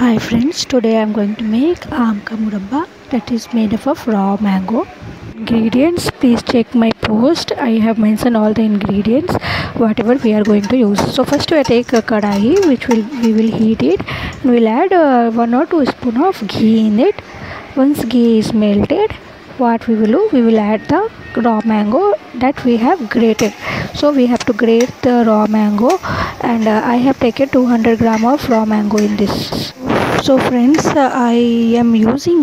Hi friends, today I am going to make aam ka murabba that is made up of raw mango. Ingredients, please check my post. I have mentioned all the ingredients whatever we are going to use. So first we take a kadai which will we will heat it and we'll add uh, one or two spoon of ghee in it. Once ghee is melted, what we will do we will add the raw mango that we have grated so we have to grate the raw mango and uh, i have taken 200 gram of raw mango in this so friends uh, i am using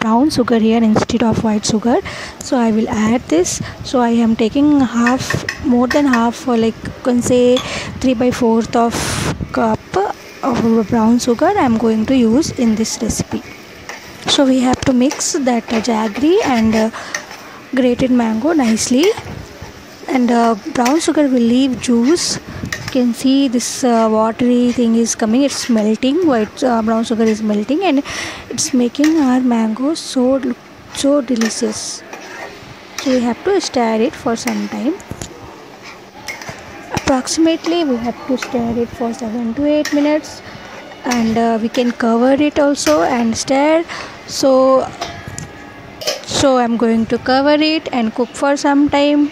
brown sugar here instead of white sugar. So i will add this. So i am taking half more than half or like you can say 3 by 4th of cup of brown sugar i am going to use in this recipe. So we have to mix that uh, jaggery and uh, grated mango nicely. And uh, brown sugar will leave juice can see this uh, watery thing is coming. It's melting. White uh, brown sugar is melting and it's making our mango so so delicious. So we have to stir it for some time. Approximately we have to stir it for 7 to 8 minutes and uh, we can cover it also and stir. So so i'm going to cover it and cook for some time.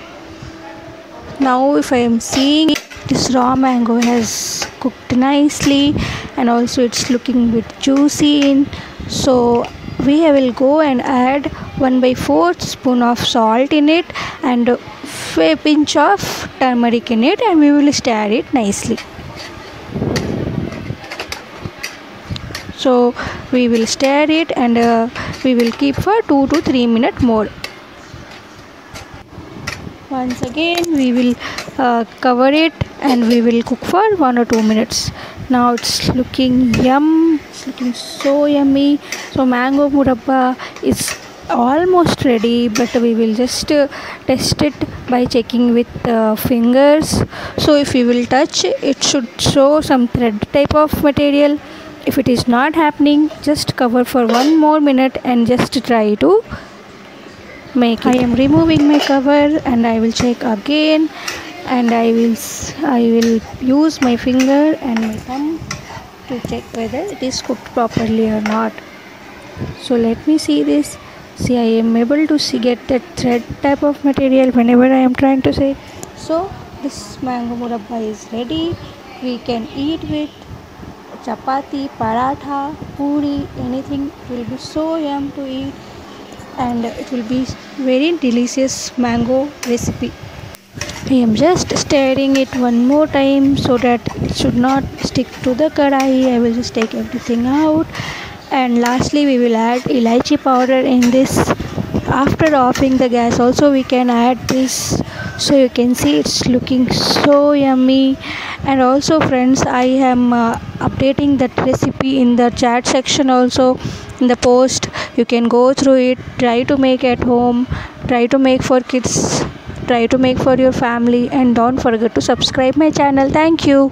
Now if i am seeing this raw mango has cooked nicely and also it's looking bit juicy. In so we will go and add 1 by 4 spoon of salt in it and a pinch of turmeric in it and we will stir it nicely. So we will stir it and uh, we will keep for 2 to 3 minutes more once again we will uh, cover it and we will cook for 1 or 2 minutes. Now it's looking yum it's looking so yummy. So mango murabba is almost ready but we will just uh, test it by checking with uh, fingers. So if we will touch it should show some thread type of material. If it is not happening just cover for one more minute and just try to make it. I am removing my cover and I will check again and I will I will use my finger and my thumb to check whether it is cooked properly or not. So let me see this. See I am able to see get that thread type of material whenever I am trying to say. So this mango murabba is ready. We can eat with chapati, paratha, puri, anything. Will be so yum to eat and it will be very delicious mango recipe. I am just stirring it one more time so that it should not stick to the kadai. I will just take everything out. And lastly we will add elaichi powder in this. After offing the gas also we can add this. So you can see it's looking so yummy. And also friends i am uh, updating that recipe in the chat section also in the post. You can go through it. Try to make at home. Try to make for kids. Try to make for your family. And don't forget to subscribe my channel. Thank you